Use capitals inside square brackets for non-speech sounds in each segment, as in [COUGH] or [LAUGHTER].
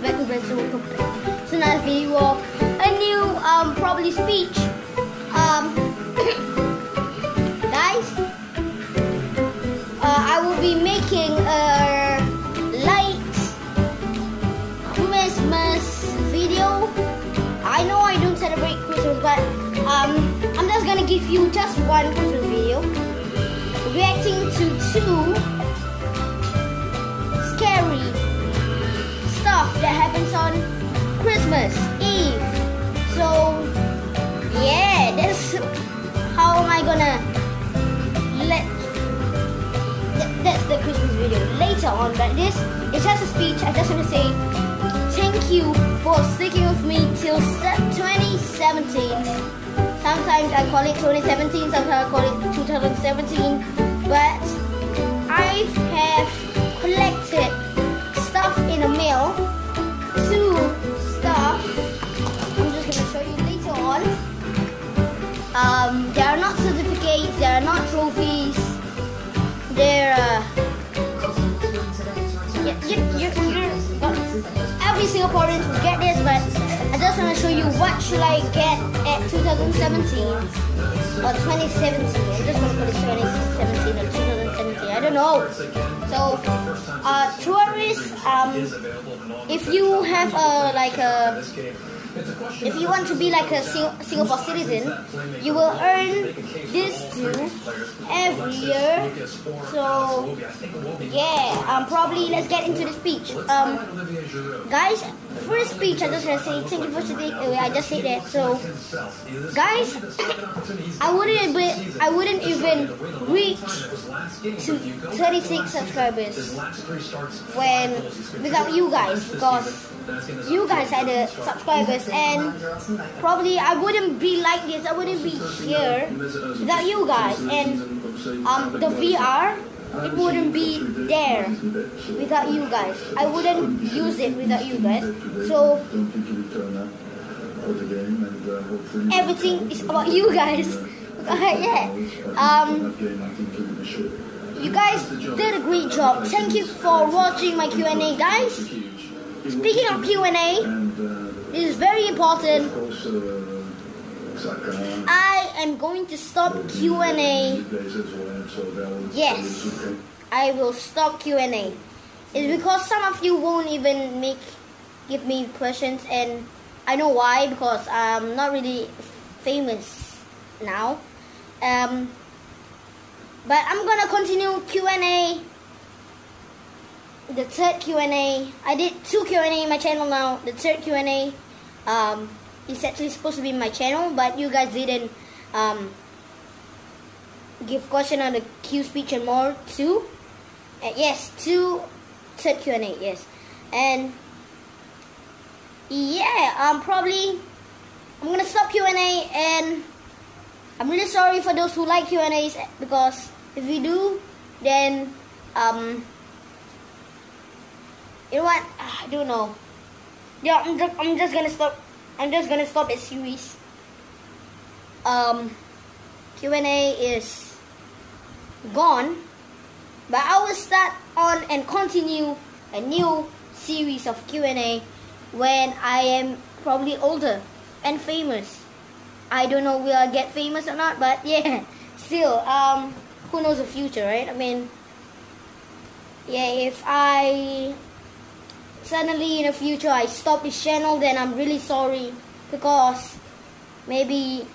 to Brandon. Welcome back another video of a new, um, probably speech. Um, [COUGHS] guys, uh, I will be making a light Christmas video. I know I don't celebrate Christmas, but um, I'm just gonna give you just one Christmas video, reacting to two stuff that happens on Christmas Eve. So, yeah, that's how am I gonna let. th- That's the Christmas video later on, but this is just a speech. I just want to say thank you for sticking with me till 2017. Sometimes I call it 2017, sometimes I call it 2017, but I have collected every Singaporean will get this, but I just want to show you what should I get at 2017 or 2017. I'm just gonna put it 2017 or 2017. I don't know. So, uh, tourists, um, if you have a like a if you want to be like a Singapore citizen, you will earn this too every year. So yeah, um, probably let's get into the speech. Um, guys, for the speech, I just to say thank you for sitting. uh, I just said that. So guys, I wouldn't I wouldn't even reach to 36 subscribers when without you guys because you guys are the subscribers and probably I wouldn't be like this I wouldn't be here without you guys and um, the VR it wouldn't be there without you guys. I wouldn't use it without you guys. So everything is about you guys. [LAUGHS] Yeah. Um you guys did a great job. Thank you for watching my Q&A guys. Speaking of Q&A this is very important. I am going to stop Q&A Yes. I will stop Q&A. It's because some of you won't even make give me questions and I know why because I'm not really famous now. Um, but I'm gonna continue Q&A. The third Q&A. I did two Q&A in my channel now. The third Q&A um, is actually supposed to be my channel, but you guys didn't um, give question on the Q speech and more too. Uh, yes, two third Q and A. Yes, and yeah, um, probably I'm gonna stop Q and A, and I'm really sorry for those who like Q and A's because if you do, then um, you know what? Ah, I don't know. Yeah, I'm just, I'm just gonna stop. I'm just gonna stop this series. Um, Q and A is gone, but I will start on and continue a new series of Q&A when I am probably older and famous. I don't know will I get famous or not, but [LAUGHS] yeah, still, um, who knows the future, right? I mean, yeah, if I suddenly in the future I stop this channel, then I'm really sorry because maybe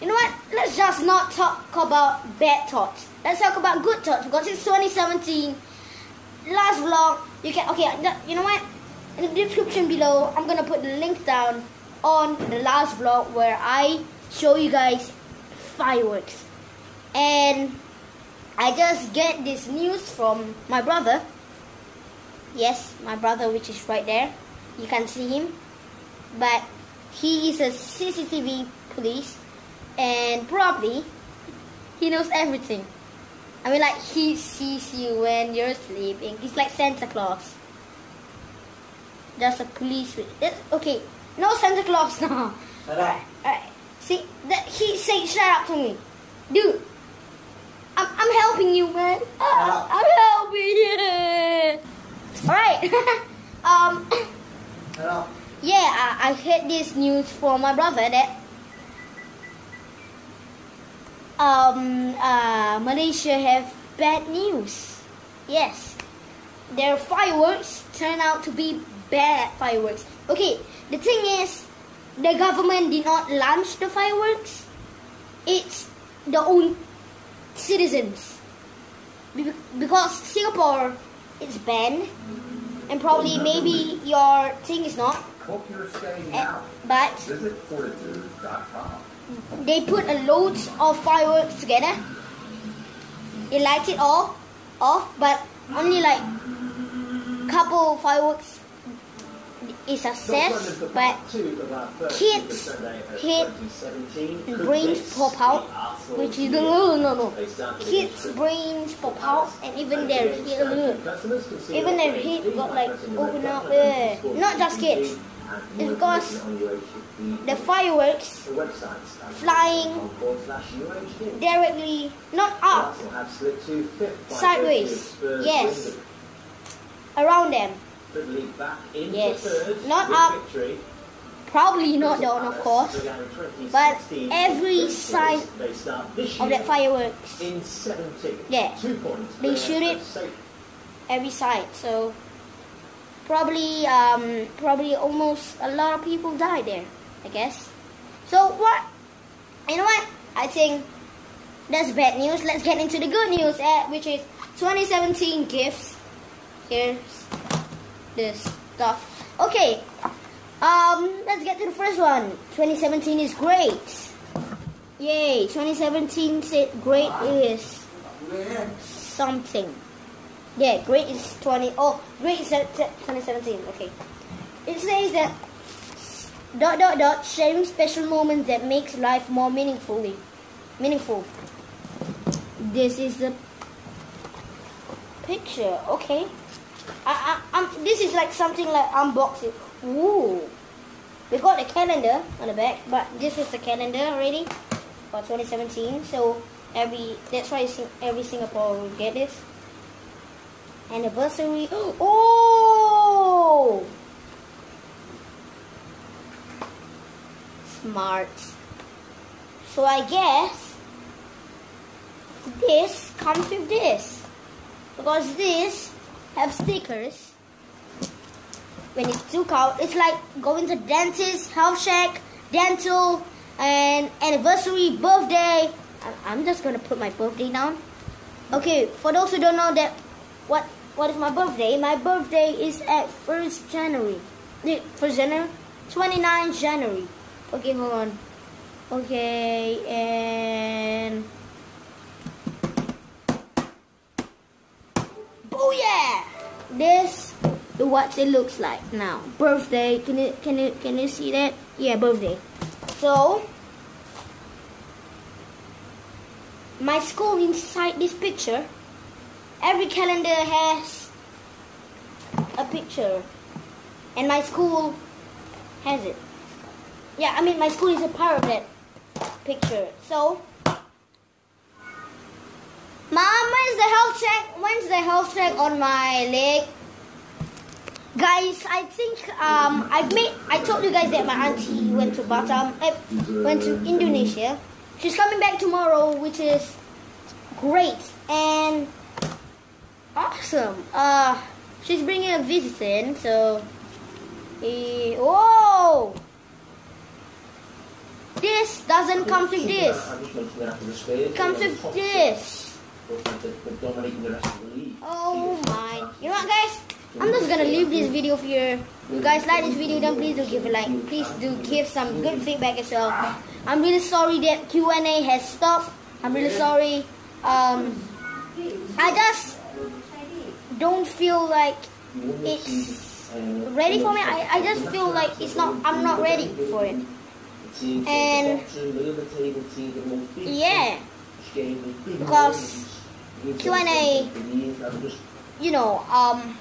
you know what? Let's just not talk about bad thoughts. Let's talk about good thoughts because it's 2017. Last vlog, you can okay. You know what? In the description below, I'm gonna put the link down on the last vlog where I show you guys fireworks. And I just get this news from my brother. Yes, my brother, which is right there. You can see him, but he is a CCTV police and probably he knows everything. I mean, like he sees you when you're sleeping. He's like Santa Claus. Just a police. It's, okay, no Santa Claus [LAUGHS] now. Alright, alright. See, that he say, shut up to me, dude. I'm, I'm helping you, man. Ah, I'm helping you. Alright. [LAUGHS] um, yeah, I, I heard this news from my brother that um, uh, Malaysia have bad news. Yes, their fireworks turn out to be bad fireworks. Okay, the thing is, the government did not launch the fireworks. It's the own citizens. Because Singapore is banned, and probably maybe your thing is not. Uh, but they put a load of fireworks together. They light it all off, but only like couple fireworks is success, but kids hit brains pop out, which is no no no. Kids brains pop out, and even their even their head got like open up. Uh, not just kids. Because the fireworks flying directly, not up, sideways. Yes, around them. Yes, not up. Probably not down, of course. But every side of that fireworks, yeah, they shoot it every side. So probably, um, probably almost a lot of people died there. I guess. So what? You know what? I think that's bad news. Let's get into the good news, eh, which is 2017 gifts. Here's this stuff. Okay, um, let's get to the first one. 2017 is great. Yay, 2017 said great is something. Yeah, great is 20. Oh, great is 2017. Okay. It says that dot dot dot sharing special moments that makes life more meaningfully meaningful. This is the picture. Okay. I, I, um, this is like something like unboxing. Ooh. We got a calendar on the back, but this is the calendar already for 2017. So every that's why every Singapore will get this anniversary. Oh, smart. So I guess this comes with this because this have stickers. When it's took out, it's like going to dentist, health check, dental, and anniversary, birthday. I'm just gonna put my birthday down. Okay, for those who don't know that, what what is my birthday? My birthday is at 1st January. 1st January? 29 January. Okay, hold on. Okay, and oh, this is what it looks like now birthday can you can you can you see that yeah birthday so my school inside this picture every calendar has a picture and my school has it yeah I mean my school is a part of that picture so Mom, when's the health check? When's the health check on my leg? Guys, I think um, I've made. I told you guys that my auntie went to Batam, uh, went to Indonesia. She's coming back tomorrow, which is great and awesome. Uh, she's bringing a visit in, so. Whoa! This doesn't come with this. It comes with this. Oh my. You know what guys? I'm just gonna leave this video here. You guys like this video, then please do give a like. Please do give some good feedback as well. I'm really sorry that Q&A has stopped. I'm really sorry. Um, I just don't feel like it's ready for me. I, I just feel like it's not, I'm not ready for it. And yeah, because Q&A, you know, um,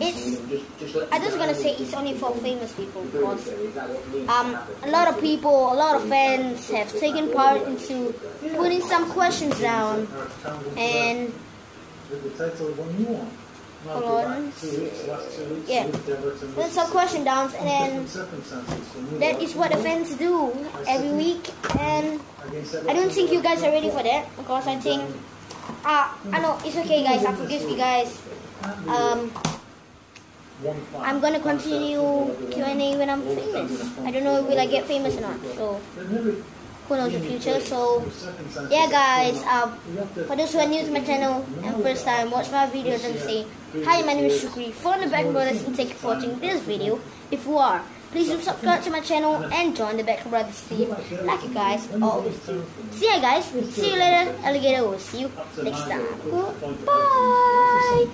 it's, I'm just gonna say it's only for famous people because um, a lot of people, a lot of fans have taken part into putting some questions down and Hold on. Yeah. Then some question downs, and then that is what the fans do every week. And I don't think you guys are ready for that because I think, ah, uh, I know it's okay, guys. I forgive you guys. Um, I'm gonna continue Q&A when I'm famous. I don't know will I get famous or not. So who knows the future. So yeah guys, um, for those who are new to my channel and first time watch my videos and say hi my name is Syuqree from the Back Brothers and thank you for watching this video. If you are, please do subscribe to my channel and join the Back Brothers team like you guys always do. See ya guys, see you later alligator, will see you next time. Goodbye!